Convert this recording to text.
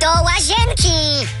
do łazienki.